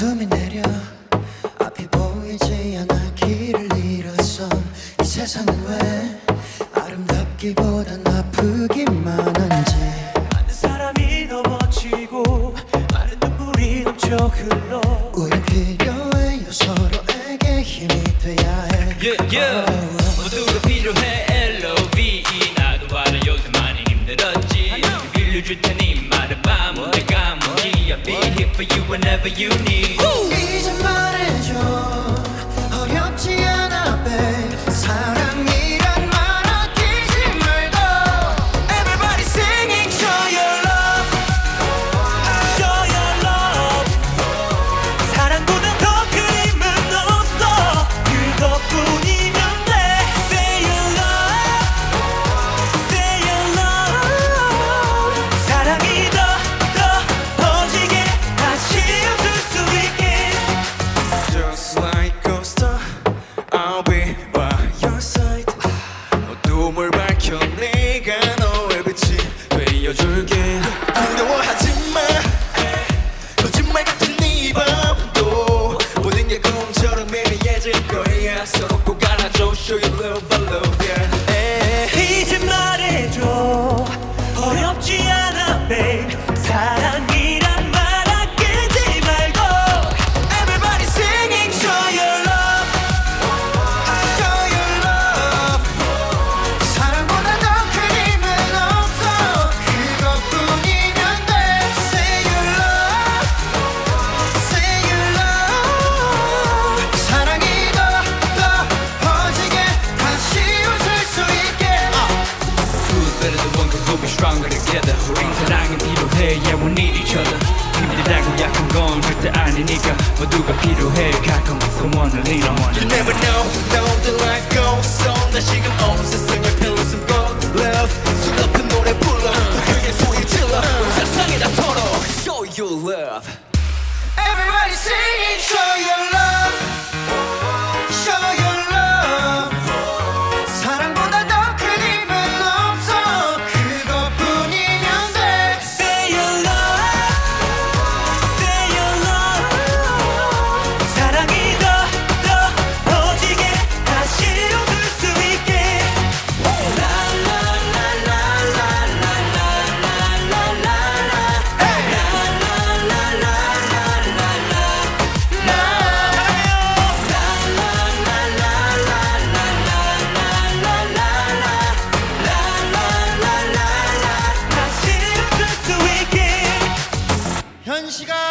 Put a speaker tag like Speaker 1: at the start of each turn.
Speaker 1: 어둠이 내려 앞이 보이지 않아 길을 잃었어 이 세상은 왜 아름답기보단 아프기만 한지
Speaker 2: 많은 사람이 넘어지고 많은 눈물이 넘쳐 흘러
Speaker 1: 우리 필요해요 서로에게 힘이 돼야 해
Speaker 3: yeah, yeah. Oh. 모두가 필요해 L-O-V-E 나도 알아 요즘 많이 힘들었지 빌려줄 테니 for you whenever you need.
Speaker 1: 이
Speaker 4: 되어줄게. 두려워
Speaker 3: stronger together 우린 사랑이 필요해 yeah we need each other 힘들다고 약한 건 절대 아니니까 모두가 필요해 가끔 소원을 잃어
Speaker 4: You never know, know the life goes on. 다시금 온 세상에 필요 some gold love. 술 높은 노래 불러, 더 크게 소리 질러. 세상에 다 털어. Show your love.
Speaker 1: Everybody singing Show your 1시간